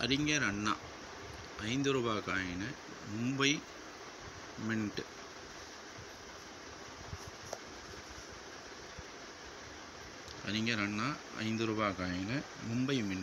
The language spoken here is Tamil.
அறிஞர் அண்ணா. ஐந்து ரூபாய் காயினு. மும்பை மின்ட்டு அறிஞர் அண்ணா ஐந்து ரூபாய் காயினு. மும்பை மின்ட்.